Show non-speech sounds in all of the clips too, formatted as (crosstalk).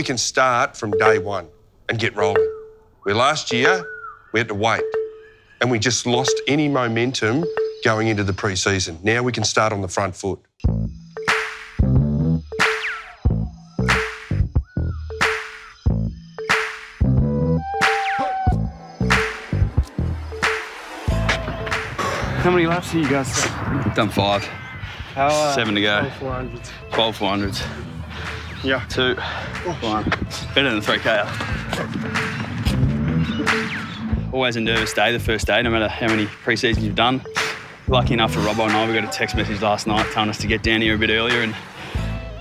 we can start from day one and get rolling. Where last year, we had to wait and we just lost any momentum going into the pre-season. Now we can start on the front foot. How many laps have you guys done? Done five. How, uh, Seven to go. 400s. 12 400s. Yeah. Two. One. Better than 3K. Always a nervous day, the first day, no matter how many pre-seasons you've done. Lucky enough for Robbo and I, we got a text message last night telling us to get down here a bit earlier and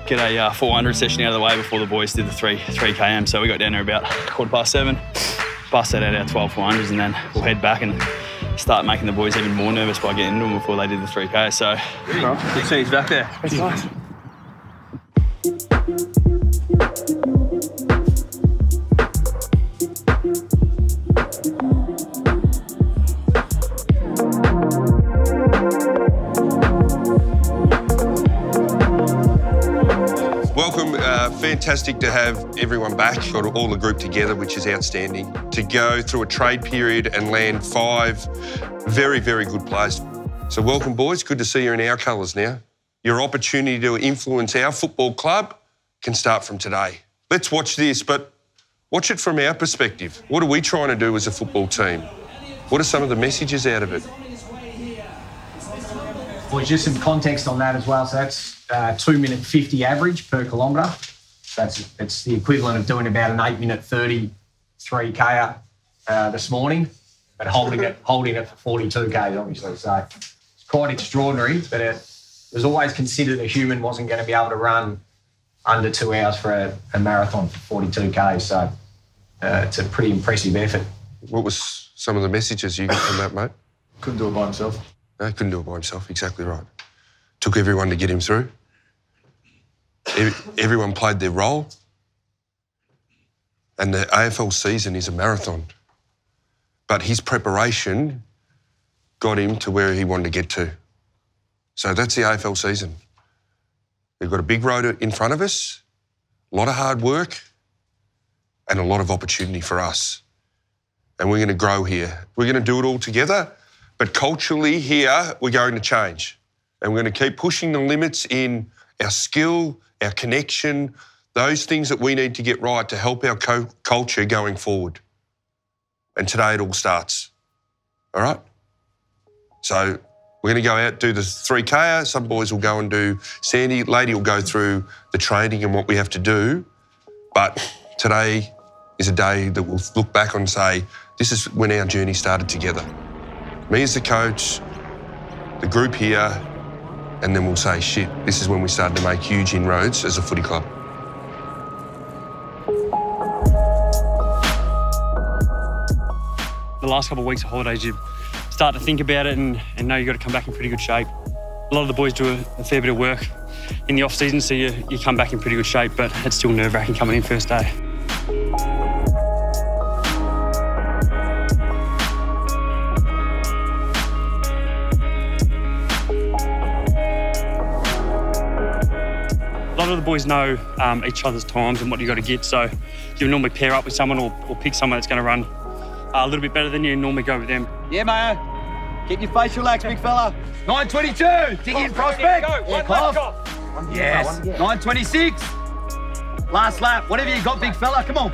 get a uh, 400 session out of the way before the boys did the 3 3 km. So we got down there about quarter past seven, busted out our 12 400s, and then we'll head back and start making the boys even more nervous by getting into them before they did the 3K. So good see he's back there. That's nice. Uh, fantastic to have everyone back. Got all the group together, which is outstanding. To go through a trade period and land five very, very good players. So, welcome, boys. Good to see you in our colours now. Your opportunity to influence our football club can start from today. Let's watch this, but watch it from our perspective. What are we trying to do as a football team? What are some of the messages out of it? Well, just some context on that as well. So that's uh, two minute fifty average per kilometre. That's it's the equivalent of doing about an eight minute thirty three k uh, this morning, but holding it holding it for forty two k's obviously. So it's quite extraordinary. But it was always considered a human wasn't going to be able to run under two hours for a, a marathon for forty two k. So uh, it's a pretty impressive effort. What was some of the messages you got from that, mate? Couldn't do it by himself. No, he couldn't do it by himself. Exactly right. Took everyone to get him through. Ev- Everyone played their role. And the AFL season is a marathon. But his preparation got him to where he wanted to get to. So that's the AFL season. We've got a big road in front of us, a lot of hard work, and a lot of opportunity for us. And we're going to grow here. We're going to do it all together. But culturally, here, we're going to change. And we're going to keep pushing the limits in our skill, our connection, those things that we need to get right to help our co- culture going forward. And today it all starts. All right? So we're going to go out, do the 3K. Some boys will go and do Sandy. Lady will go through the training and what we have to do. But today is a day that we'll look back on and say, this is when our journey started together. Me as the coach, the group here, and then we'll say, shit, this is when we started to make huge inroads as a footy club. The last couple of weeks of holidays, you start to think about it and, and know you've got to come back in pretty good shape. A lot of the boys do a, a fair bit of work in the off season, so you, you come back in pretty good shape, but it's still nerve wracking coming in first day. Lot of the boys know um, each other's times and what you got to get, so you'll normally pair up with someone or, or pick someone that's going to run uh, a little bit better than you and normally go with them. Yeah, Mayo. Keep your face relaxed, big fella. 922. Dig in, prospect. Yeah, Clough. Yes. 926. Last lap. Whatever you got, big fella. Come on.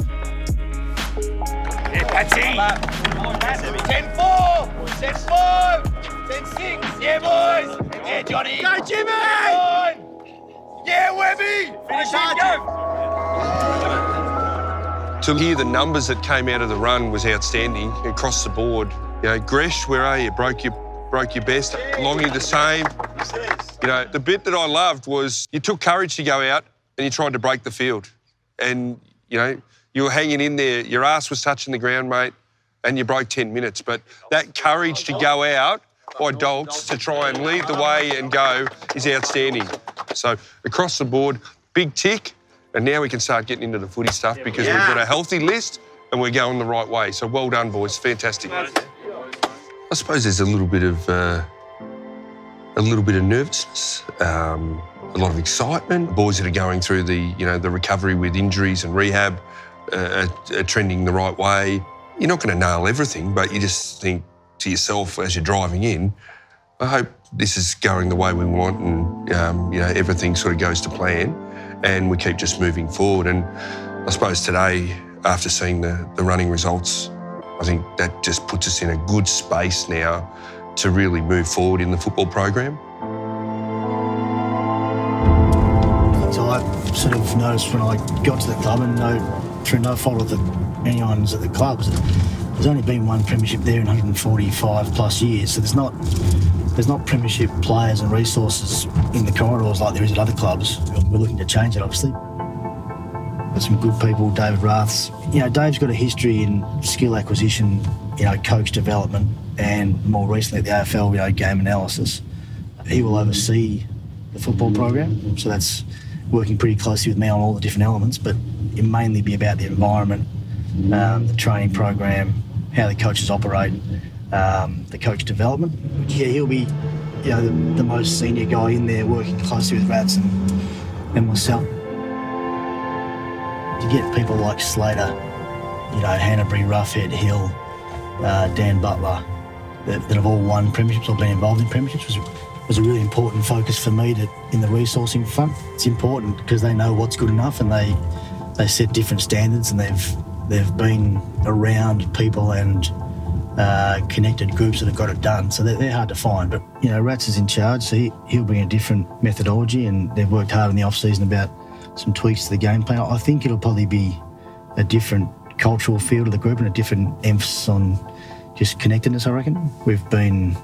Yeah, Patsy. 10 4. 10 5. 10 6. Yeah, boys. Yeah, Johnny. Go, Jimmy. Yeah, Webby. Finish it, go. To hear the numbers that came out of the run was outstanding across the board. You know, Gresh, where are you? Broke your broke your best. Longy the same. You know, the bit that I loved was you took courage to go out and you tried to break the field. And, you know, you were hanging in there, your ass was touching the ground, mate, and you broke 10 minutes. But that courage to go out by Dolts to try and lead the way and go is outstanding. So across the board, big tick. And now we can start getting into the footy stuff because we've got a healthy list and we're going the right way. So well done, boys. Fantastic. I suppose there's a little bit of uh, a little bit of nervousness, um, a lot of excitement. Boys that are going through the, you know, the recovery with injuries and rehab uh, are, are trending the right way. You're not going to nail everything, but you just think to yourself as you're driving in, I hope this is going the way we want and, um, you know, everything sort of goes to plan and we keep just moving forward. And I suppose today, after seeing the, the running results, I think that just puts us in a good space now to really move forward in the football program. So I sort of noticed when I got to the club, and no, through no fault of the, anyone's at the clubs, there's only been one premiership there in 145 plus years. So there's not there's not premiership players and resources in the corridors like there is at other clubs. We're looking to change it, obviously. Got some good people, David Raths. You know, Dave's got a history in skill acquisition, you know, coach development, and more recently at the AFL, you know, game analysis. He will oversee the football program, so that's working pretty closely with me on all the different elements, but it mainly be about the environment, um, the training program, how the coaches operate, um, the coach development. Yeah, he'll be, you know, the, the, most senior guy in there, working closely with Rats and, and myself. To get people like Slater, you know, Hannebery, Roughead, Hill, uh, Dan Butler, that, that, have all won premierships or been involved in premierships was, was a really important focus for me to, in the resourcing front. It's important because they know what's good enough and they they set different standards and they've they've been around people and uh, connected groups that have got it done. So they're, they're, hard to find. But, you know, Rats is in charge, so he, he'll bring a different methodology and they've worked hard in the off season about some tweaks to the game plan. I think it'll probably be a different cultural feel to the group and a different emphasis on just connectedness, I reckon. We've been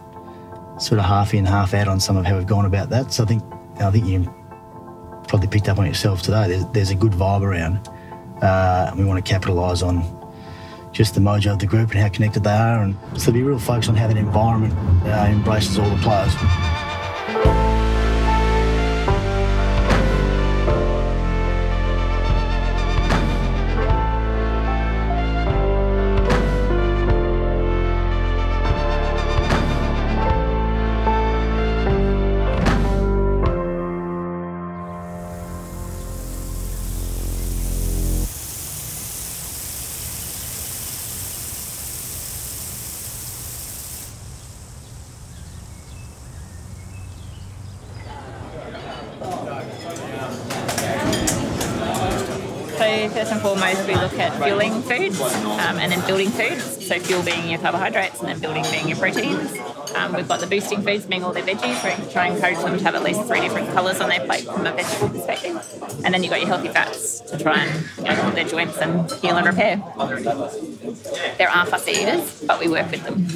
sort of half in, half out on some of how we've gone about that. So I think I think you probably picked up on yourself today. There's, there's a good vibe around. Uh, and we want to capitalise on just the mojo of the group and how connected they are. And so be real focused on how that environment uh, embraces all the players. First and foremost, we look at fueling foods um, and then building foods. So fuel being your carbohydrates and then building being your proteins. Um, we've got the boosting foods being all their veggies. We try and coach them to have at least three different colours on their plate from a vegetable perspective. And then you've got your healthy fats to try and you know, help their joints and heal and repair. There are fussy eaters, but we work with them.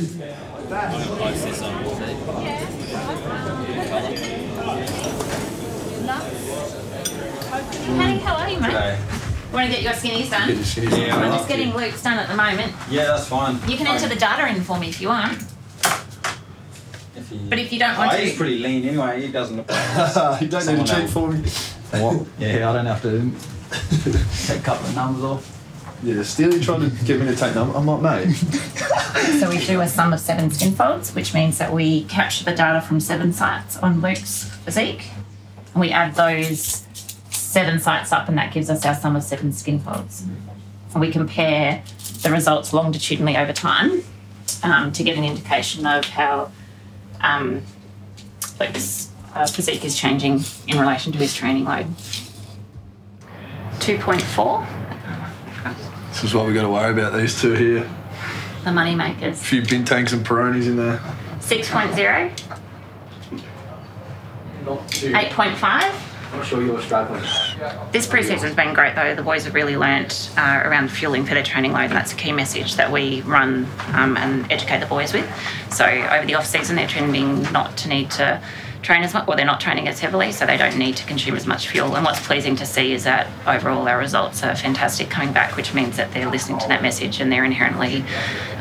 Hey, how are you, mate? Want to get your skinnies done? Get skinnies yeah, I'm just getting Luke's done at the moment. Yeah, that's fine. You can enter the data in for me if you want. If he, but if you don't want oh, to... He's pretty lean anyway. He doesn't look like (laughs) You don't need to cheat for me. What? (laughs) yeah, I don't have to take a couple of numbers off. Yeah, Steely trying to get me to take numbers. I'm like, mate. (laughs) so we do a sum of seven skin folds, which means that we capture the data from seven sites on Luke's physique. And we add those seven sites up, and that gives us our sum of seven skin folds. And we compare the results longitudinally over time um, to get an indication of how um, Luke's uh, physique is changing in relation to his training load. 2.4. This is what we've got to worry about, these two here. The money makers. A few Bintangs and Peronis in there. 6.0. 8.5. I'm sure you're struggling. This pre-season's been great though. The boys have really learnt uh, around fueling for their training load, and that's a key message that we run um, and educate the boys with. So over the off season, they're trending not to need to train as much, or they're not training as heavily, so they don't need to consume as much fuel. And what's pleasing to see is that overall our results are fantastic coming back, which means that they're listening to that message and they're inherently,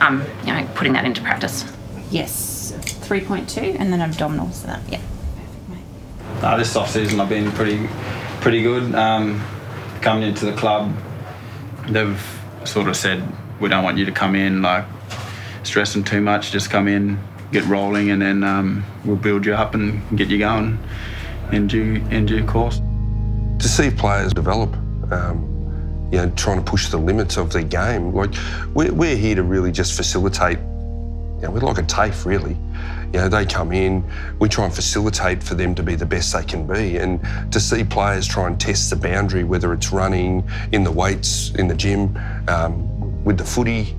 um, you know, putting that into practice. Yes, 3.2, and then abdominals for that. Yeah. Uh, this off season I've been pretty pretty good. Um, coming into the club, they've sort of said we don't want you to come in like stressing too much. Just come in, get rolling, and then um, we'll build you up and get you going in due in due course. To see players develop. Um, you know, trying to push the limits of their game. Like, we're, we're here to really just facilitate. You know, we're like a TAFE, really. You know, they come in, we try and facilitate for them to be the best they can be. And to see players try and test the boundary, whether it's running, in the weights, in the gym, um, with the footy,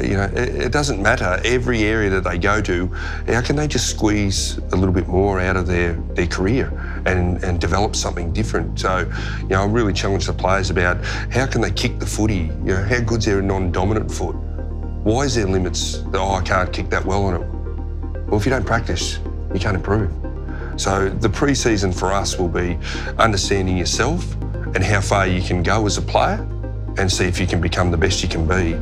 you know, it, it, doesn't matter. Every area that they go to, how can they just squeeze a little bit more out of their, their career and, and develop something different? So, you know, I really challenge the players about how can they kick the footy? You know, how good's their non-dominant foot? Why is there limits that, oh, I can't kick that well on it? Well, if you don't practice, you can't improve. So the pre-season for us will be understanding yourself and how far you can go as a player and see if you can become the best you can be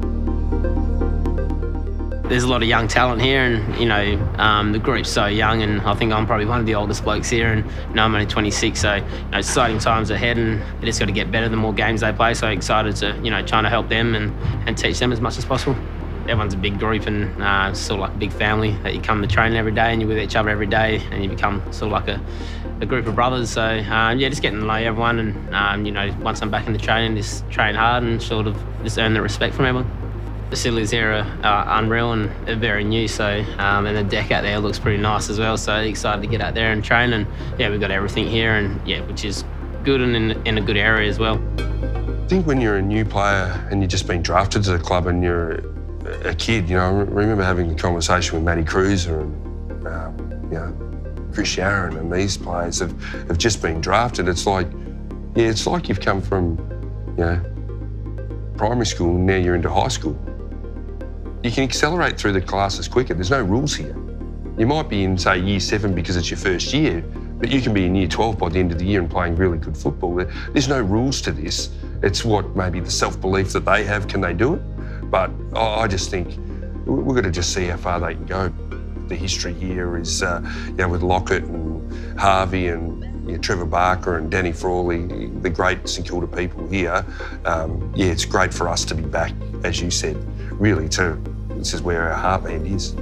there's a lot of young talent here, and you know um, the group's so young, and I think I'm probably one of the oldest blokes here, and you know, I'm only 26, so you know, exciting times ahead, and they just got to get better the more games they play. So excited to you know trying to help them and, and teach them as much as possible. Everyone's a big group and uh, sort of like a big family that you come to training every day and you're with each other every day and you become sort of like a, a group of brothers. So um, yeah, just getting to know everyone and um, you know once I'm back in the training, just train hard and sort of just earn the respect from everyone facilities here are, are unreal and they're very new. So, um, and the deck out there looks pretty nice as well. So excited to get out there and train. And yeah, we've got everything here, and yeah, which is good and in, in a good area as well. I think when you're a new player and you've just been drafted to the club and you're a kid, you know, I remember having the conversation with Matty Kreuzer and, um, you know, Chris Sharon and these players have, have just been drafted. It's like, yeah, it's like you've come from, you know, primary school and now you're into high school. You can accelerate through the classes quicker. There's no rules here. You might be in, say, year seven because it's your first year, but you can be in year 12 by the end of the year and playing really good football. There's no rules to this. It's what maybe the self-belief that they have, can they do it? But I just think we've got to just see how far they can go. The history here is, uh, you know, with Lockett and Harvey and you know, Trevor Barker and Danny Frawley, the great St Kilda people here. Um, yeah, it's great for us to be back, as you said, really to this is where our heartland is.